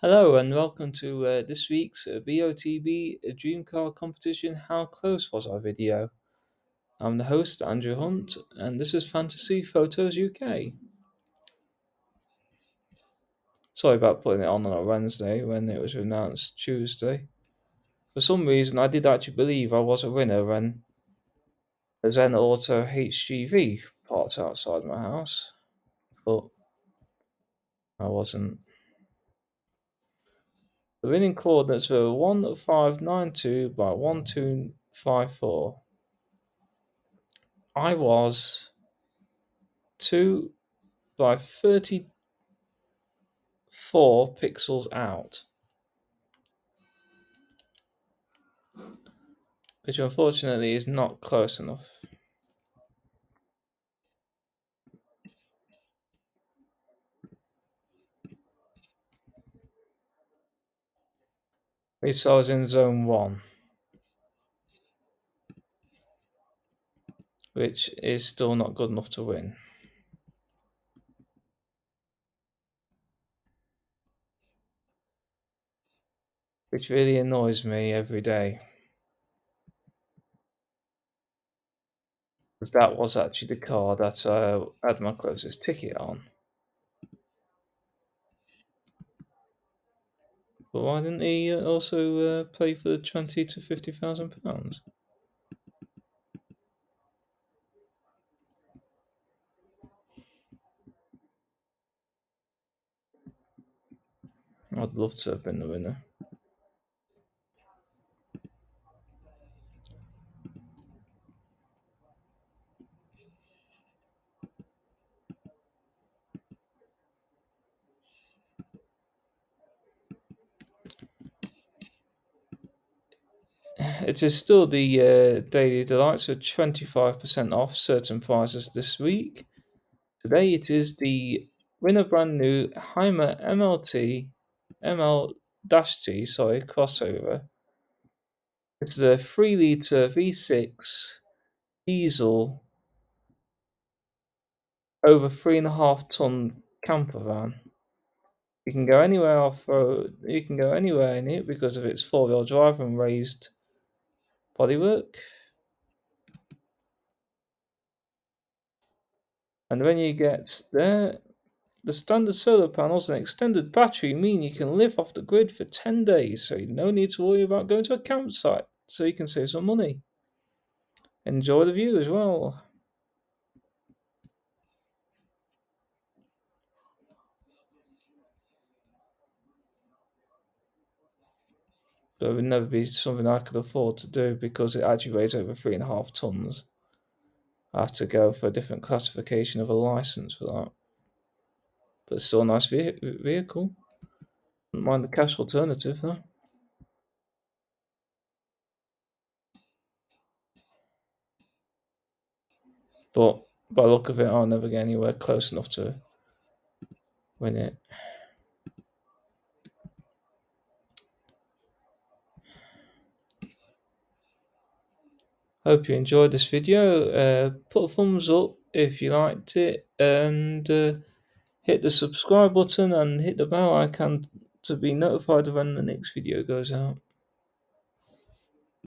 Hello and welcome to uh, this week's uh, BOTB Dream Car Competition How Close Was Our video. I'm the host, Andrew Hunt, and this is Fantasy Photos UK. Sorry about putting it on on a Wednesday when it was announced Tuesday. For some reason, I did actually believe I was a winner when the Zen Auto HGV parked outside my house, but I wasn't. The winning coordinates were 1592 by 1254. I was 2 by 34 pixels out. Which unfortunately is not close enough. It's I was in zone one. Which is still not good enough to win. Which really annoys me every day. Because that was actually the car that uh, I had my closest ticket on. But why didn't he uh, also uh, play for the twenty to fifty thousand pounds? I'd love to have been the winner. It is still the uh, Daily Delights so 25% off certain prices this week. Today it is the winner brand new Hymer MLT ML-T, sorry, crossover. Is a 3 litre V6 diesel over 3.5 ton camper van. You can go anywhere off road, you can go anywhere in it because of its four wheel drive and raised bodywork. And when you get there, the standard solar panels and extended battery mean you can live off the grid for 10 days, so no need to worry about going to a campsite, so you can save some money. Enjoy the view as well. But it would never be something I could afford to do because it actually weighs over three and a half tons. I have to go for a different classification of a license for that. But it's still a nice ve- vehicle. Don't mind the cash alternative though. But by the look of it, I'll never get anywhere close enough to win it. Hope you enjoyed this video. Uh, put a thumbs up if you liked it and uh, hit the subscribe button and hit the bell icon to be notified when the next video goes out.